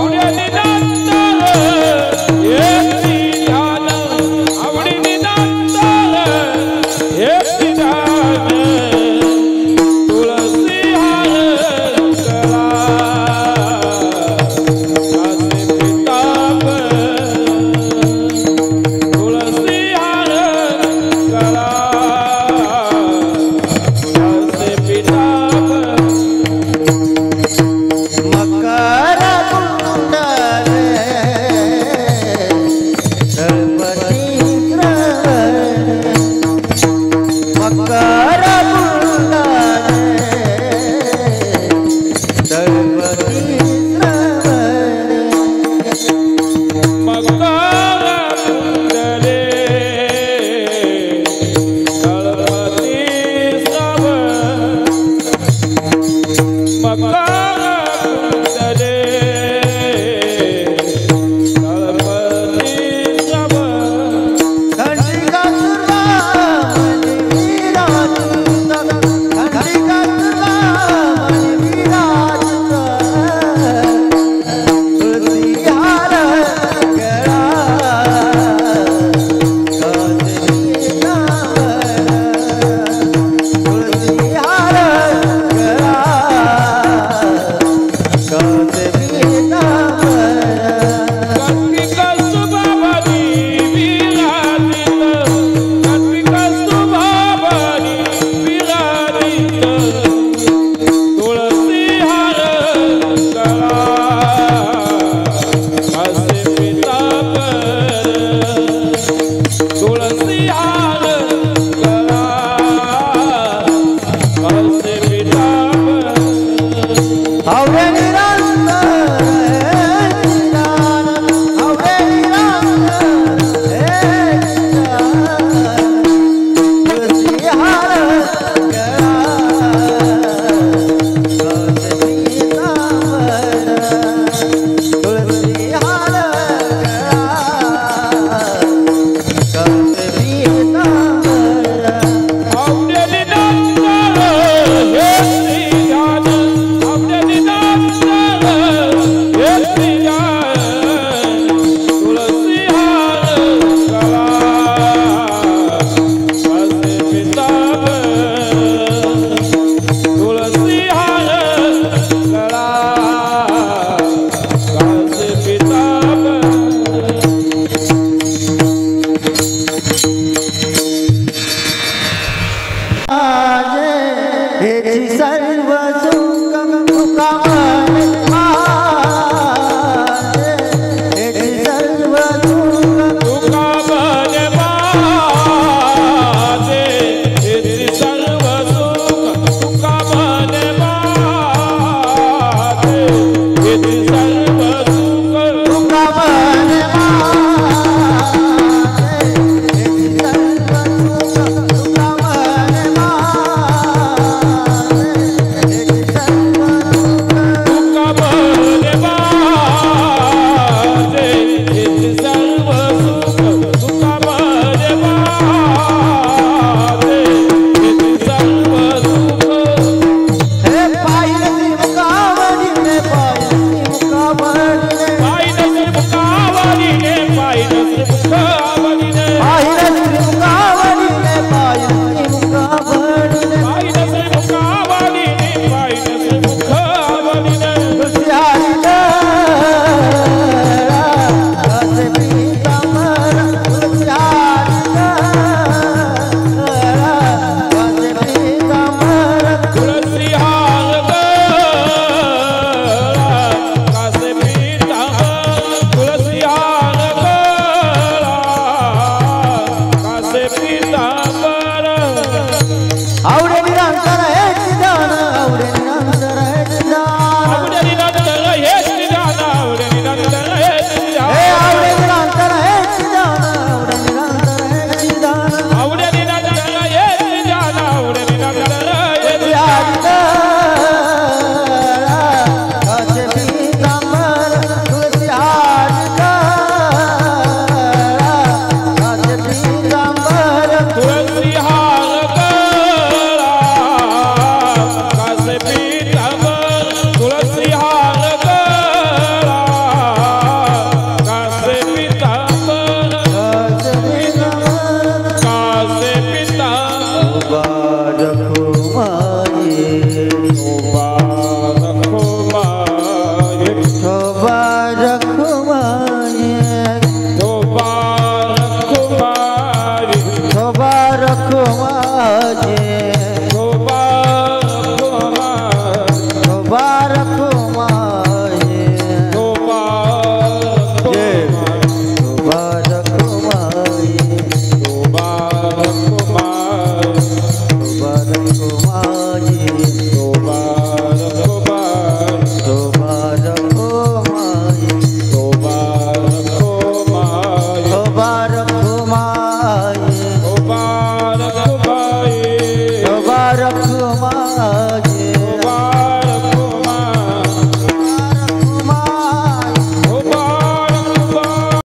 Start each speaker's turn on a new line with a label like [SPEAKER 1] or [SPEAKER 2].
[SPEAKER 1] Gute